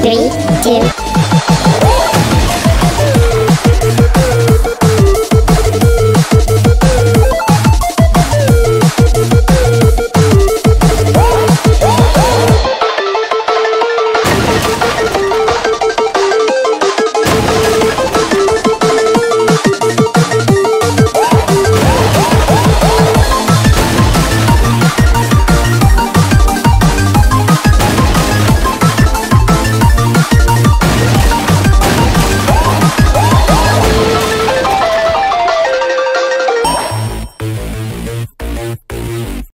Three, two,